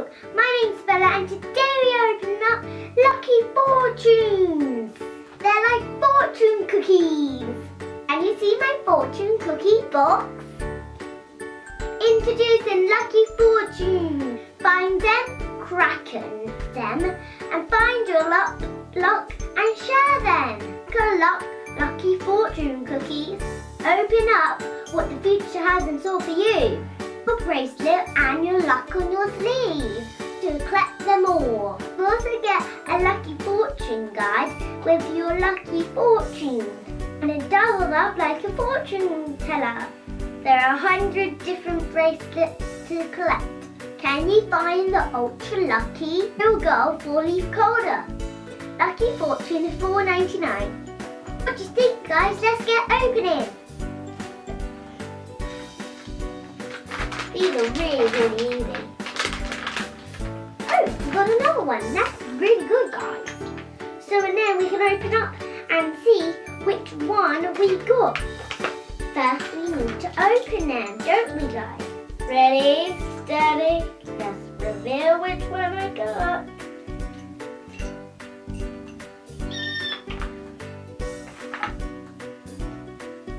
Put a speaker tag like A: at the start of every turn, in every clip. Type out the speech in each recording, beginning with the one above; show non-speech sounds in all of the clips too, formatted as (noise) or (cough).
A: Look, my name's Bella and today we are opening up Lucky Fortunes. They're like fortune cookies. And you see my fortune cookie box? Introducing Lucky Fortune. Find them, cracken them, and find your luck, luck and share them. Good luck, Lucky Fortune cookies. Open up what the future has in store for you your bracelet and your luck on your sleeve to collect them all. You also get a lucky fortune guide with your lucky fortune and it doubles up like a fortune teller. There are a hundred different bracelets to collect. Can you find the ultra lucky little girl four leaf clover? Lucky fortune is $4.99. What do you think guys? Let's get opening. Really easy. Oh, we got another one. That's really good, guys. So now we can open up and see which one we got. First, we need to open them, don't we, guys? Ready, steady. Let's reveal which one I got.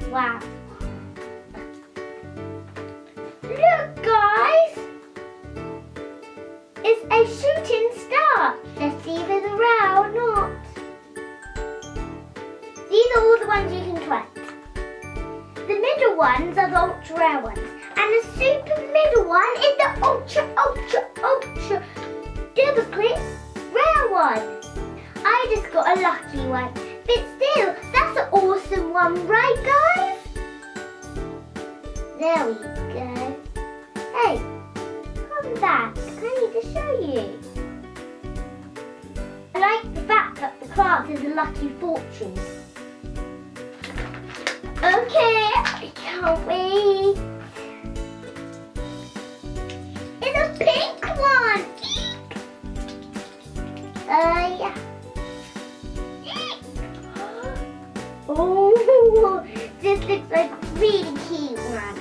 A: Wow. Look, guys! It's a shooting star. Let's see if it's rare or not. These are all the ones you can collect. The middle ones are the ultra rare ones. And the super middle one is the ultra, ultra, ultra click rare one. I just got a lucky one. But still, that's an awesome one, right guys? There we go. Hey, come back. I need to show you. I like the fact that the class is a lucky fortune. Okay, I can't wait. It's a pink one. Uh, yeah. (gasps) Oh, this looks like a really cute one.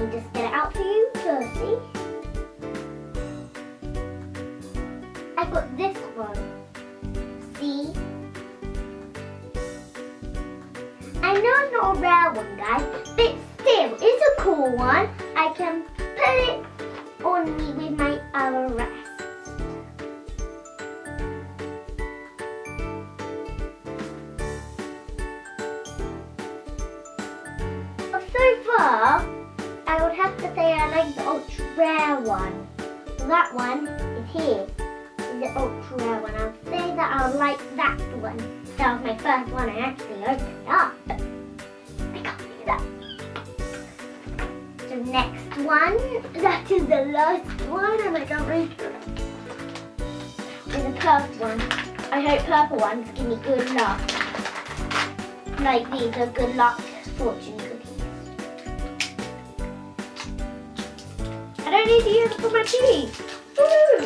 A: Me just get it out for you to see. I got this one. See? I know it's not a rare one, guys, but still, it's a cool one. I can put it on me with my other have to say I like the ultra rare one. That one is here. Is the ultra rare one. I'll say that I like that one. That was my first one I actually opened up. I can't believe that. The next one, that is the last one, and I can't read. Is the purple one. I hope purple ones give me good luck. Like these are good luck fortune I don't need to use it for my teeth. Woo!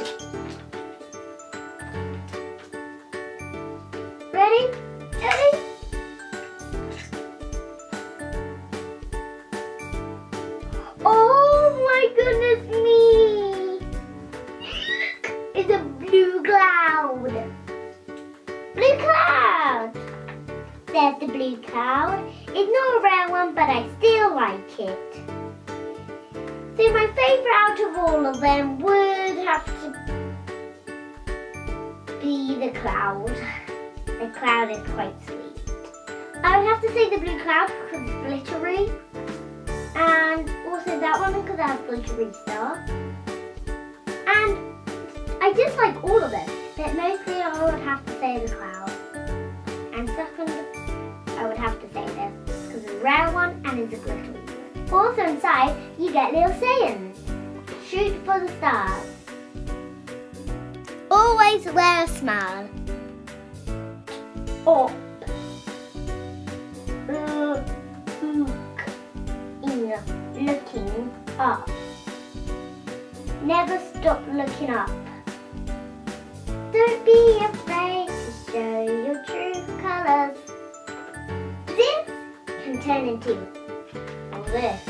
A: Ready? Ready? Oh my goodness me! It's a blue cloud. Blue cloud! There's the blue cloud. It's not a rare one, but I still like it. So my favourite out of all of them would have to be the cloud. The cloud is quite sweet. I would have to say the blue cloud because it's glittery. And also that one because it has glittery stuff. And I just like all of them, but mostly I would have to say the cloud. And second, I would have to say this because it's a rare one and it's a glittery. Also inside, you get little sayings. Shoot for the stars. Always wear a smile. Up. Look in looking up. Never stop looking up. Don't be afraid to show your true colours. This can turn into? This?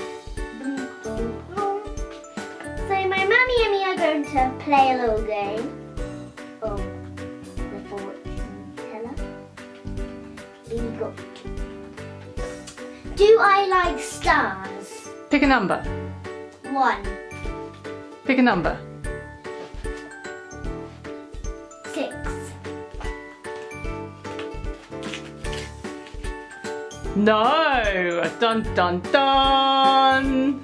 A: So my mummy and me are going to play a little game oh, of the fortune teller. We got. Do I like stars?
B: Pick a number.
A: One,
B: Pick a number. No! Dun dun dun!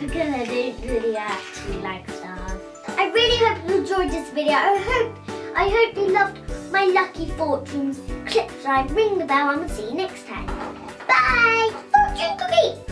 A: Because I don't really actually like stars. I really hope you enjoyed this video. I hope I hope you loved my lucky fortunes. Click, slide, ring the bell, and we'll see you next time. Bye! Fortune cookie!